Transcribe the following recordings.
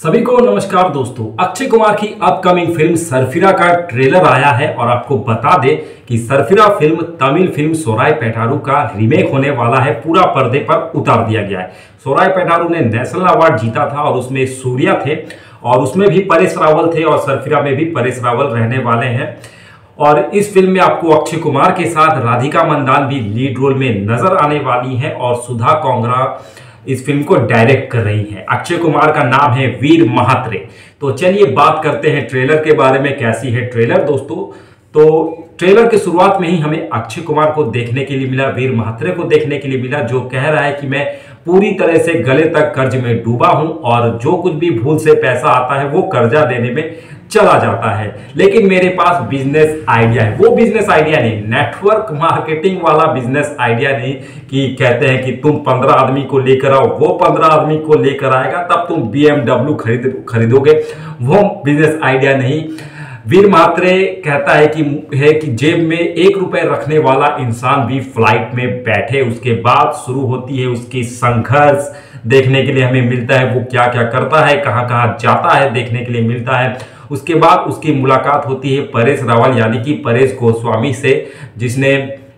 सभी को नमस्कार दोस्तों। अक्षय कुमार की अपकमिंग फ़िल्म सरफिरा का ट्रेलर आया है और आपको बता दे कि सरफिरा फ़िल्म तमिल फ़िल्म सोराय पेटारू का रीमेक होने वाला है, पूरा पर्दे पर उतार दिया गया है। सोराय पेटारू ने नेशनल अवार्ड जीता था और उसमें सूर्या थे और उसमें भी परेश रावल थे और सरफिरा में भी परेश रावल रहने वाले हैं। और इस फ़िल्म में आपको अक्षय कुमार के साथ राधिका मंदान भी लीड रोल में नज़र आने वाली है और सुधा कोंगरा इस फ़िल्म को डायरेक्ट कर रही हैं। अक्षय कुमार का नाम है वीर महात्रे। तो चलिए बात करते हैं ट्रेलर के बारे में, कैसी है ट्रेलर दोस्तों? तो ट्रेलर के शुरुआत में ही हमें अक्षय कुमार को देखने के लिए मिला, वीर महात्रे को देखने के लिए मिला, जो कह रहा है कि मैं पूरी तरह से गले तक कर्ज में डूबा हूँ और जो कुछ भी भूल से पैसा आता है वो कर्जा देने में चला जाता है। लेकिन मेरे पास बिज़नेस आइडिया है। वो बिज़नेस आइडिया नहीं नेटवर्क मार्केटिंग वाला बिज़नेस आइडिया नहीं कि कहते हैं कि तुम पंद्रह आदमी को लेकर आओ, वो पंद्रह आदमी को लेकर आएगा, तब तुम बी खरीद, खरीदोगे। वो बिज़नेस आइडिया नहीं। वीर मात्रे कहता है कि है कि जेब में एक रुपए रखने वाला इंसान भी फ़्लाइट में बैठे, उसके बाद शुरू होती है उसकी संघर्ष। देखने के लिए हमें मिलता है वो क्या क्या करता है, कहाँ कहाँ जाता है, देखने के लिए मिलता है। उसके बाद उसकी मुलाकात होती है परेश रावल, यानी कि परेश गोस्वामी से, जिसने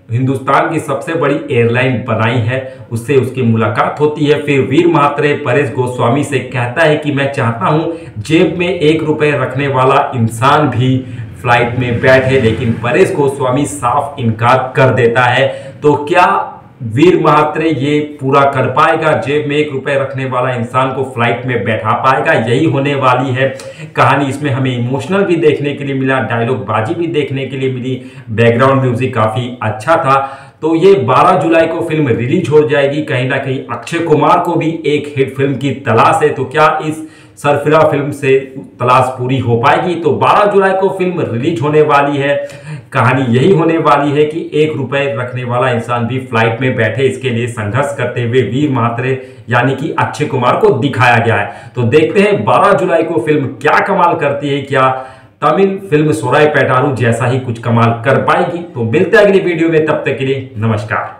हिंदुस्तान की सबसे बड़ी एयरलाइन बनाई है, उससे उसकी मुलाकात होती है। फिर वीर महात्रे परेश गोस्वामी से कहता है कि मैं चाहता हूँ जेब में एक रुपये रखने वाला इंसान भी फ़्लाइट में बैठे, लेकिन परेश गोस्वामी साफ़ इनकार कर देता है। तो क्या वीर महात्रे ये पूरा कर पाएगा, जेब में एक रुपए रखने वाला इंसान को फ़्लाइट में बैठा पाएगा, यही होने वाली है। कहानी इसमें हमें इमोशनल भी देखने के लिए मिला डायलॉग बाजी भी देखने के लिए मिली बैकग्राउंड म्यूज़िक काफ़ी अच्छा था। तो ये 12 जुलाई को फ़िल्म रिलीज़ हो जाएगी, कहीं ना कहीं अक्षय कुमार को भी एक हिट फ़िल्म की तलाश है। तो क्या इस सरफिरा फ़िल्म से तलाश पूरी हो पाएगी? तो 12 जुलाई को फ़िल्म रिलीज़ होने वाली है। कहानी यही होने वाली है कि एक रुपए रखने वाला इंसान भी फ़्लाइट में बैठे इसके लिए संघर्ष करते हुए वीर महात्रे, यानी कि अक्षय कुमार को दिखाया गया है। तो देखते हैं 12 जुलाई को फ़िल्म क्या कमाल करती है, क्या तमिल फ़िल्म सोराय पैटारू जैसा ही कुछ कमाल कर पाएगी। तो मिलते हैं अगली वीडियो में, तब तक के लिए नमस्कार।